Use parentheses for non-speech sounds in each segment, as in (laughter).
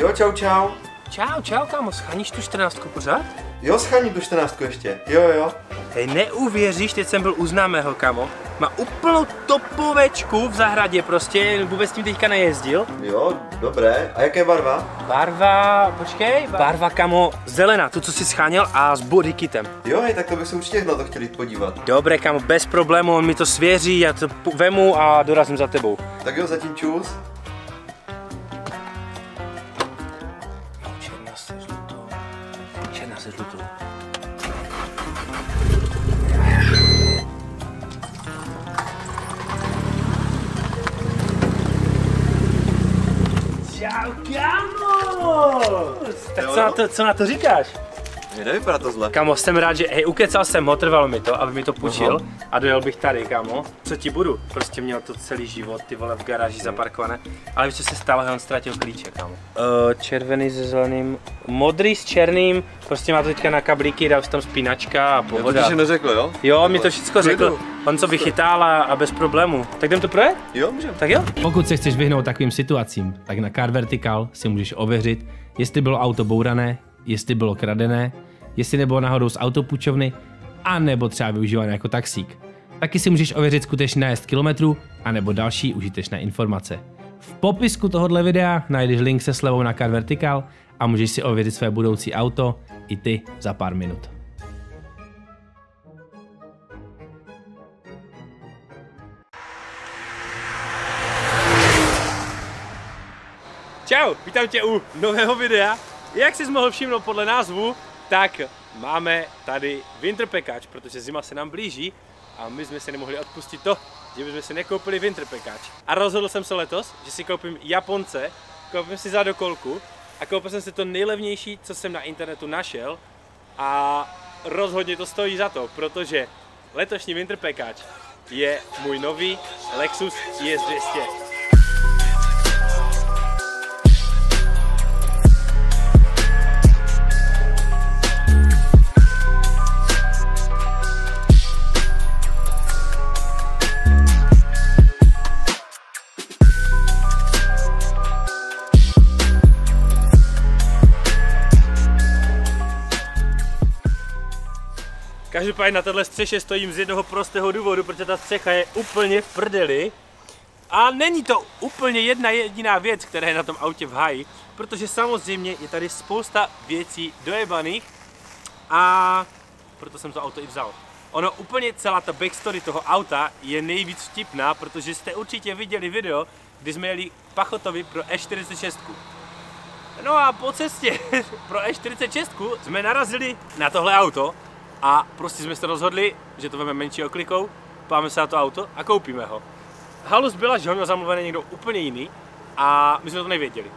Jo, čau, čau. Čau, čau, kámo, schaníš tu 14 pořád? Jo, schání tu 14 ještě. Jo, jo. Hej, neuvěříš, teď jsem byl u známého, kamo. Má úplnou topovečku v zahradě prostě, vůbec s tím teďka nejezdil. Jo, dobré. A jaké barva? Barva, počkej, barva, kamo, zelená, tu, co si scháněl a s body kitem. Jo, hej, tak to by se určitě na to chtěli jít podívat. Dobré, kamo, bez problému, on mi to svěří, já to vemu a dorazím za tebou. Tak jo, zatím čus. Tak co na to, co na to říkáš? Mě nevypadá to zle. Kamo, jsem rád, že hej, ukecal jsem ho, trvalo mi to, aby mi to půjčil a dojel bych tady, kamo. Co ti budu? Prostě měl to celý život, ty vole, v garáži zaparkované. Ale víš, co se stalo, že on ztratil klíče, kamo. Uh, červený se zeleným, modrý s černým, prostě má to teďka na kablíky, dal si tam spínačka a pohoda. neřekl, jo? Jo, mi to všechno řekl. On co vychytál a, a bez problémů. Tak jdem to projet? Jo, můžeme. Tak jo. Pokud se chceš vyhnout takovým situacím, tak na Car Vertical si můžeš ověřit, jestli bylo auto bourané, jestli bylo kradené, jestli nebylo náhodou z autopůjčovny, a nebo třeba využívané jako taxík. Taky si můžeš ověřit skutečný nájezd kilometrů, anebo další užitečné informace. V popisku tohohle videa najdeš link se slevou na Car Vertical a můžeš si ověřit své budoucí auto i ty za pár minut. Čau, vítám tě u nového videa. Jak jsi mohl všimnout podle názvu, tak máme tady winterpekáč, protože zima se nám blíží a my jsme se nemohli odpustit to, že bychom si nekoupili winterpekáč. A rozhodl jsem se letos, že si koupím Japonce, koupím si za dokolku a koupil jsem si to nejlevnější, co jsem na internetu našel a rozhodně to stojí za to, protože letošní winterpekáč je můj nový Lexus IS200. Každopádně na téhle střeše stojím z jednoho prostého důvodu, protože ta střecha je úplně v prdeli. A není to úplně jedna jediná věc, která je na tom autě v háji, protože samozřejmě je tady spousta věcí dojebaných a proto jsem to auto i vzal. Ono úplně celá ta backstory toho auta je nejvíc vtipná, protože jste určitě viděli video, kdy jsme jeli Pachotovi pro E46. No a po cestě (laughs) pro E46 jsme narazili na tohle auto a prostě jsme se rozhodli, že to vezmeme menší oklikou, páme se na to auto a koupíme ho. Halus byla, že ho měl zamluvený někdo úplně jiný a my jsme to nevěděli.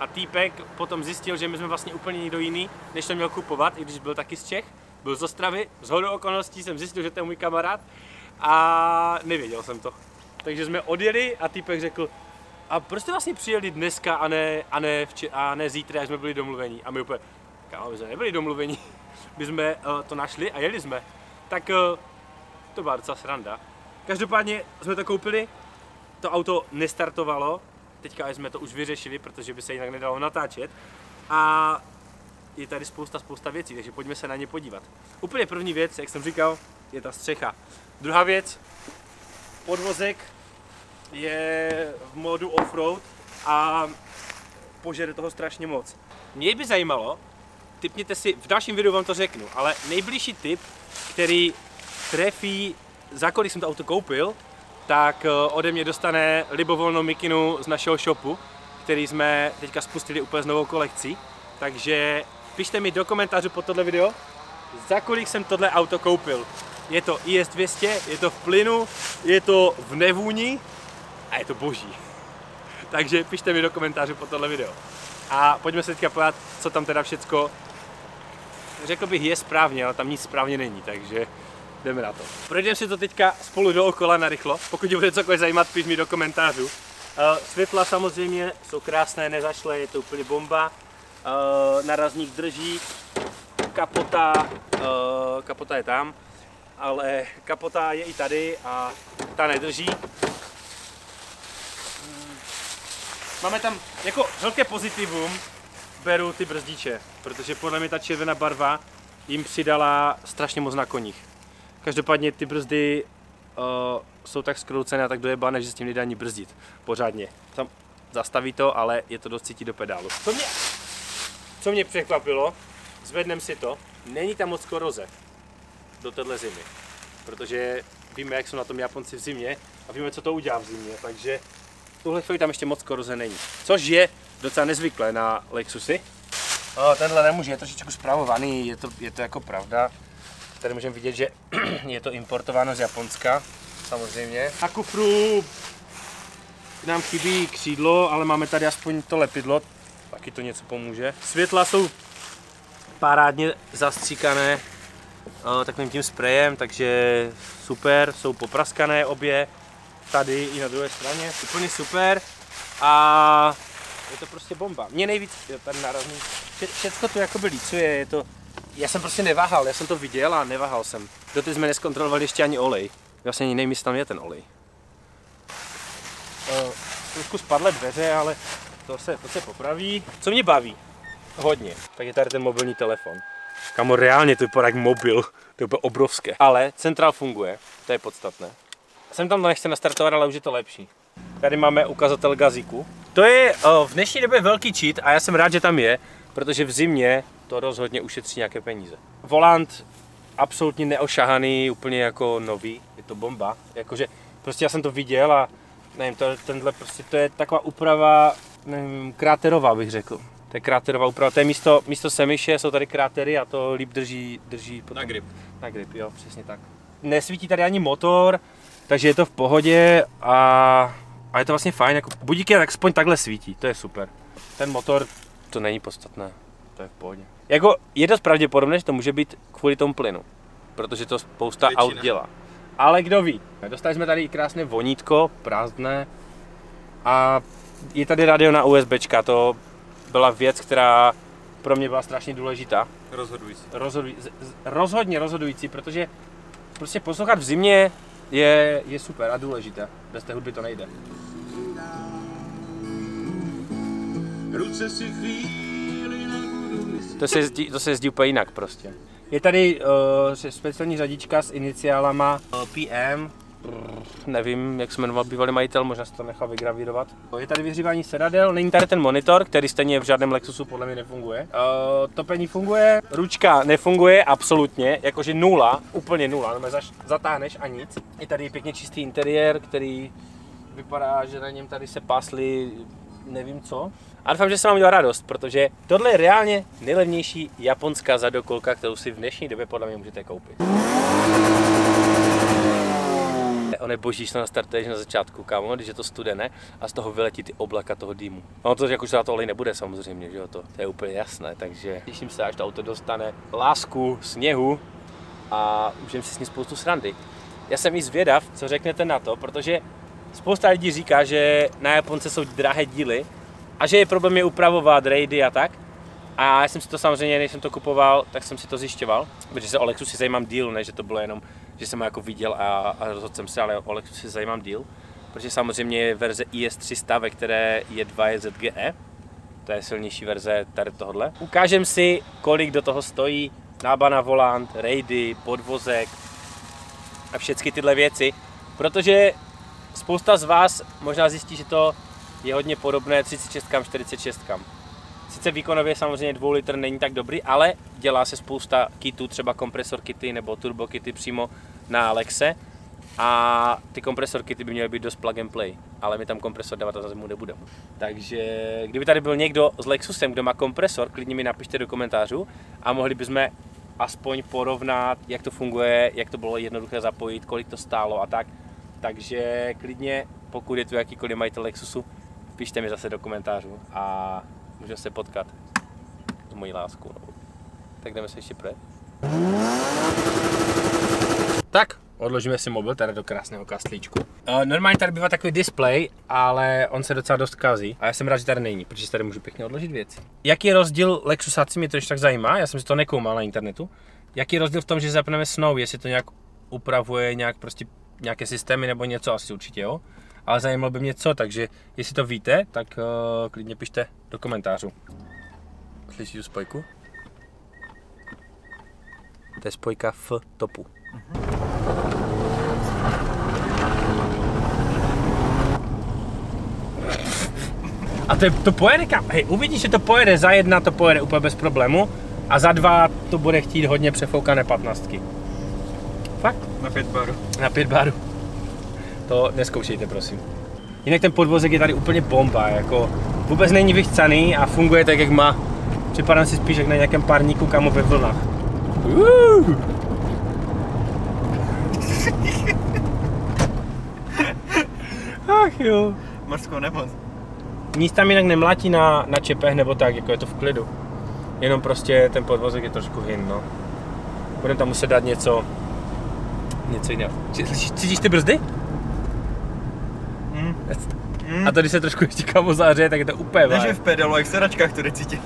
A týpek potom zjistil, že my jsme vlastně úplně někdo jiný, než to měl kupovat, i když byl taky z Čech, byl z Ostravy, z hodou okolností jsem zjistil, že to je můj kamarád a nevěděl jsem to. Takže jsme odjeli a týpek řekl, a proč jste vlastně přijeli dneska a ne, a ne, a ne zítra, jak jsme byli domluvení? A my úplně, kámo, my jsme nebyli domluvení. My jsme uh, to našli a jeli jsme. Tak uh, to byla docela sranda. Každopádně jsme to koupili, to auto nestartovalo, teďka jsme to už vyřešili, protože by se jinak nedalo natáčet. A je tady spousta, spousta věcí, takže pojďme se na ně podívat. Úplně první věc, jak jsem říkal, je ta střecha. Druhá věc, podvozek je v modu offroad a požere toho strašně moc. Mě by zajímalo, typněte si, v dalším videu vám to řeknu, ale nejbližší tip, který trefí, za kolik jsem to auto koupil, tak eh, ode mě dostane libovolnou mikinu z našeho shopu, který jsme teďka spustili úplně s novou kolekcí. Takže pište mi do komentářů pod tohle video, za kolik jsem tohle auto koupil. Je to IS 200, je to v plynu, je to v nevůni a je to boží. (laughs) Takže pište mi do komentářů pod tohle video. A pojďme se teďka podívat, co tam teda všecko, řekl bych, je správně, ale tam nic správně není, takže jdeme na to. Projdeme si to teďka spolu dookola na rychlo. Pokud bude cokoliv zajímat, piš mi do komentářů. Uh, světla samozřejmě jsou krásné, nezašlé, je to úplně bomba. Uh, narazník drží, kapota, uh, kapota je tam, ale kapota je i tady a ta nedrží. Máme tam jako velké pozitivum, beru ty brzdiče, protože podle mě ta červená barva jim přidala strašně moc na koních. Každopádně ty brzdy uh, jsou tak skroucené a tak dojebané, že s tím nedá ani brzdit pořádně. Tam zastaví to, ale je to dost cítit do pedálu. Co mě, co mě překvapilo, zvednem si to, není tam moc koroze do téhle zimy, protože víme, jak jsou na tom Japonci v zimě a víme, co to udělá v zimě, takže tuhle chvíli tam ještě moc koroze není. Což je docela nezvyklé na Lexusy. O, tenhle nemůže, je trošičku zpravovaný, je to, je to jako pravda. Tady můžeme vidět, že (clears throat) je to importováno z Japonska, samozřejmě. Na kufru nám chybí křídlo, ale máme tady aspoň to lepidlo, taky to něco pomůže. Světla jsou parádně zastříkané takovým tím sprejem, takže super, jsou popraskané obě, tady i na druhé straně, úplně super a je to prostě bomba. Mě nejvíc, jo, tady narazný, vše, všecko to jakoby lícuje, je to, já jsem prostě neváhal, já jsem to viděl a neváhal jsem. Doteď jsme neskontrolovali ještě ani olej, vlastně ani nevím, jestli tam je ten olej. Uh, trošku spadly dveře, ale to se, to se popraví. Co mě baví? Hodně. Tak je tady ten mobilní telefon. Kamo, reálně to vypadá jak mobil. To je úplně obrovské. Ale centrál funguje, to je podstatné. Jsem tam to nechce nastartovat, ale už je to lepší. Tady máme ukazatel gazíku. To je uh, v dnešní době velký cheat a já jsem rád, že tam je, protože v zimě to rozhodně ušetří nějaké peníze. Volant absolutně neošahaný, úplně jako nový, je to bomba. Jakože prostě já jsem to viděl a nevím, to, tenhle prostě to je taková úprava, nevím, kráterová bych řekl. To je kráterová úprava, to je místo, místo semiše, jsou tady krátery a to líp drží, drží potom. Na grip. Na grip, jo, přesně tak. Nesvítí tady ani motor, takže je to v pohodě a, a je to vlastně fajn, jako budíky tak aspoň takhle svítí, to je super. Ten motor, to není podstatné, to je v pohodě. Jako je dost pravděpodobné, že to může být kvůli tomu plynu, protože to spousta Většina. aut dělá. Ale kdo ví. Dostali jsme tady krásné vonítko, prázdné a je tady radio na USBčka, to byla věc, která pro mě byla strašně důležitá. Rozhodující. Rozhoduj, rozhodně rozhodující, protože prostě poslouchat v zimě je, je super a důležité. Bez té hudby to nejde. Ruce si chvíli nebudu myslet. To se jezdí, to se jezdí úplně jinak prostě. Je tady uh, speciální řadička s iniciálama uh, PM, nevím, jak se jmenoval bývalý majitel, možná se to nechal vygravírovat. Je tady vyhřívání sedadel, není tady ten monitor, který stejně v žádném Lexusu podle mě nefunguje. Uh, topení funguje, ručka nefunguje absolutně, jakože nula, úplně nula, no zaš, zatáhneš a nic. Je tady pěkně čistý interiér, který vypadá, že na něm tady se pásli nevím co. A doufám, že se vám udělá radost, protože tohle je reálně nejlevnější japonská zadokolka, kterou si v dnešní době podle mě můžete koupit. On je boží, že to nastartuješ na začátku, kámo, když je to studené a z toho vyletí ty oblaka toho dýmu. No to jako, na to olej nebude samozřejmě, že jo, to, to je úplně jasné, takže těším se, až to auto dostane lásku, sněhu a můžeme si s ní spoustu srandy. Já jsem i zvědav, co řeknete na to, protože spousta lidí říká, že na Japonce jsou drahé díly a že je problém je upravovat raidy a tak. A já jsem si to samozřejmě, než jsem to kupoval, tak jsem si to zjišťoval, protože se o Lexus si zajímám díl, ne, že to bylo jenom, že jsem ho jako viděl a, a rozhodl jsem se, ale o Lexus si zajímám díl. Protože samozřejmě je verze IS300, ve které je 2 ZGE, to je silnější verze tady tohohle. Ukážem si, kolik do toho stojí, nába na volant, raidy, podvozek a všechny tyhle věci, protože spousta z vás možná zjistí, že to je hodně podobné 36 46 Sice výkonově samozřejmě 2 litr není tak dobrý, ale dělá se spousta kitů, třeba kompresor kity nebo turbo kity přímo na Alexe. A ty kompresor kity by měly být dost plug and play, ale my tam kompresor dávat za zimu nebudeme. Takže kdyby tady byl někdo s Lexusem, kdo má kompresor, klidně mi napište do komentářů a mohli bychom aspoň porovnat, jak to funguje, jak to bylo jednoduché zapojit, kolik to stálo a tak. Takže klidně, pokud je tu jakýkoliv majitel Lexusu, pište mi zase do komentářů a můžeme se potkat s mojí láskou. No. Tak jdeme se ještě projet. Tak, odložíme si mobil tady do krásného kastlíčku. Uh, normálně tady bývá takový display, ale on se docela dost kazí. A já jsem rád, že tady není, protože tady můžu pěkně odložit věci. Jaký je rozdíl Lexusaci, mě to ještě tak zajímá, já jsem si to nekoumal na internetu. Jaký je rozdíl v tom, že zapneme Snow, jestli to nějak upravuje nějak prostě nějaké systémy nebo něco, asi určitě jo. Ale zajímalo by mě co, takže jestli to víte, tak uh, klidně pište do komentářů. Slyšíš tu spojku? To je spojka F topu. A to, je, to pojede kam? Hej, uvidíš, že to pojede za jedna, to pojede úplně bez problému. A za dva to bude chtít hodně přefoukané patnastky. Fakt? Na pět baru. Na pět baru. To neskoušejte, prosím. Jinak ten podvozek je tady úplně bomba, jako vůbec není vychcaný a funguje tak, jak má. Připadám si spíš jak na nějakém parníku kamo ve vlnách. Uh. Ach jo. Morskou nebo. Nic tam jinak nemlátí na, na čepech nebo tak, jako je to v klidu. Jenom prostě ten podvozek je trošku hin, no. Budeme tam muset dát něco, něco jiného. Cítíš, cítíš ty brzdy? Mm. Mm. A to když se trošku ještě kamo záře, tak je to úplně Ne, že vibe. v pedalu, jak sedačkách to cítím.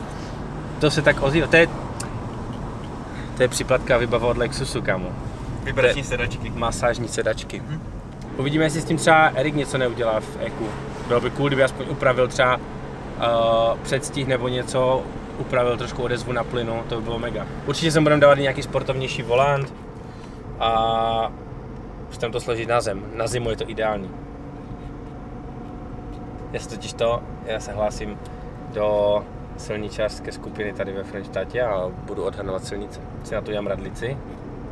To se tak ozývá. To je, to je příplatka vybava od Lexusu, kamo. Vibrační sedačky. Masážní sedačky. Uvidíme, jestli s tím třeba Erik něco neudělá v EQ. Bylo by cool, kdyby aspoň upravil třeba uh, předstih nebo něco, upravil trošku odezvu na plynu, to by bylo mega. Určitě sem budeme dávat nějaký sportovnější volant a už tam to složit na zem. Na zimu je to ideální. Já se totiž to, já se hlásím do silničářské skupiny tady ve Frenštátě a budu odhanovat silnice. Si na to udělám radlici,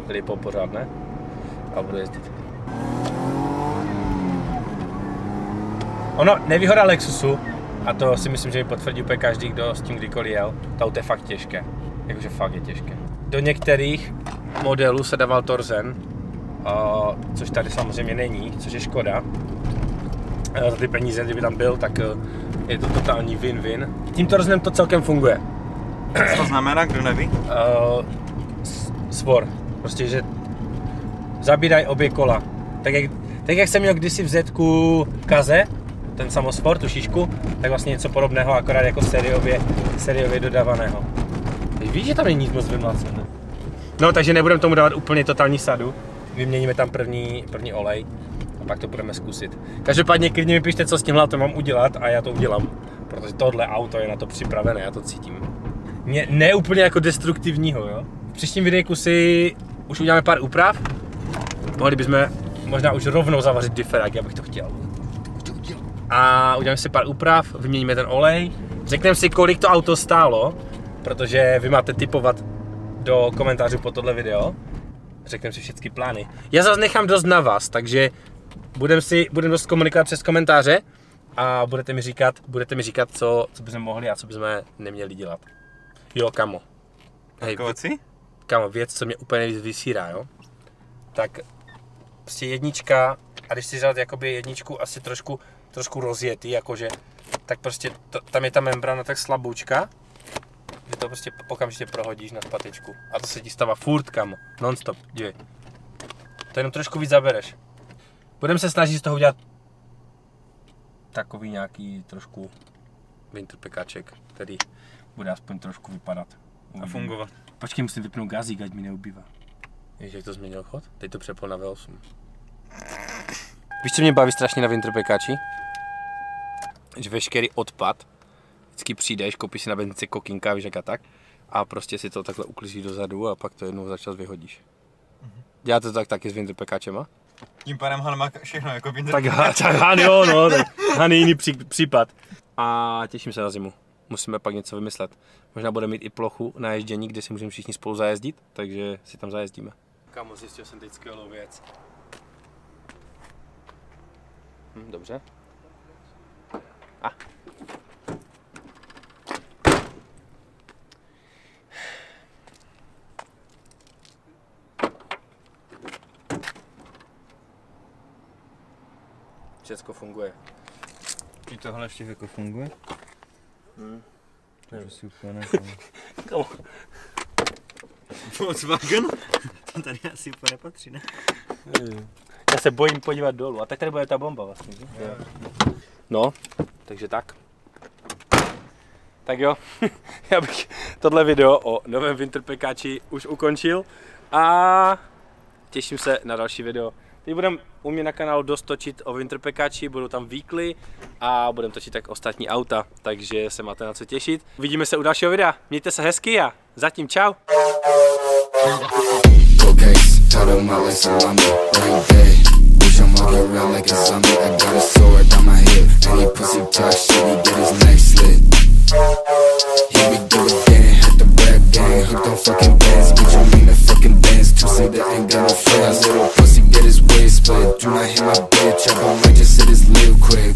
lipo pořádné a budu jezdit. Ono, nevýhoda Lexusu, a to si myslím, že mi potvrdí úplně každý, kdo s tím kdykoliv jel, to auto je fakt těžké. Jakože fakt je těžké. Do některých modelů se dával torzen, což tady samozřejmě není, což je škoda. A Za ty peníze, kdyby tam byl, tak eh, je to totální win-win. Tím torzenem to celkem funguje. Co to znamená, kdo neví? uh, s- svor. Prostě, že zabírají obě kola. Tak jak, tak jak jsem měl kdysi v Zetku Kaze, ten samosvor, tu šíšku, tak vlastně něco podobného, akorát jako sériově, sériově dodávaného. Teď víš, že tam není nic moc vymlacené. No, takže nebudeme tomu dávat úplně totální sadu. Vyměníme tam první, první olej a pak to budeme zkusit. Každopádně klidně mi pište, co s tímhle to mám udělat a já to udělám. Protože tohle auto je na to připravené, já to cítím. Mě, ne úplně jako destruktivního, jo. V příštím videjku si už uděláme pár úprav. Mohli bychom možná už rovnou zavařit diferák, já bych to chtěl. A uděláme si pár úprav, vyměníme ten olej, řekneme si, kolik to auto stálo, protože vy máte typovat do komentářů po tohle video. Řekneme si všechny plány. Já zase nechám dost na vás, takže budeme si budem dost komunikovat přes komentáře a budete mi říkat, budete mi říkat, co, co bychom mohli a co bychom neměli dělat. Jo, kamo. Hej, Koci? kamo, věc, co mě úplně nejvíc vysírá, jo? Tak prostě jednička, a když si vzal jakoby jedničku asi trošku, trošku rozjetý, jakože, tak prostě to, tam je ta membrana tak slaboučka, že to prostě okamžitě prohodíš na patičku. A to se ti stává furt, kamo, non-stop, dívej. To jenom trošku víc zabereš. Budeme se snažit z toho udělat takový nějaký trošku winter pekáček, který bude aspoň trošku vypadat. A fungovat. Počkej, musím vypnout gazík, ať mi neubývá. Víš, jak to změnil chod? Teď to přepol na V8. Víš, co mě baví strašně na Winterpekači? Že veškerý odpad, vždycky přijdeš, koupíš si na benzince kokínka, víš jak a tak, a prostě si to takhle uklízíš dozadu a pak to jednou za čas vyhodíš. Děláte to tak taky s Winterpekáčema? Tím pádem Han má všechno jako Binder. Tak, ha- tak Han jo, no, tak Han je jiný pří, případ. A těším se na zimu. Musíme pak něco vymyslet. Možná budeme mít i plochu na ježdění, kde si můžeme všichni spolu zajezdit, takže si tam zajezdíme. Kamo, zjistil jsem teď skvělou věc. Hm, dobře. A. Všechno funguje. I tohle ještě jako funguje? Hmm. To si úplně ne. (laughs) Kamo, Volkswagen? To tady asi úplně nepatří, ne? Já se bojím podívat dolů. A tak tady bude ta bomba vlastně, že? No, takže tak. Tak jo, (laughs) já bych tohle video o novém Winterpekáči už ukončil a těším se na další video Teď budeme u mě na kanálu dost točit o Winterpekači, budou tam weekly a budeme točit tak ostatní auta, takže se máte na co těšit. Vidíme se u dalšího videa, mějte se hezky a zatím čau. Fucking bitch, mean the fucking ain't got no friends. Do not hit my bitch up, I might to hit this live quick.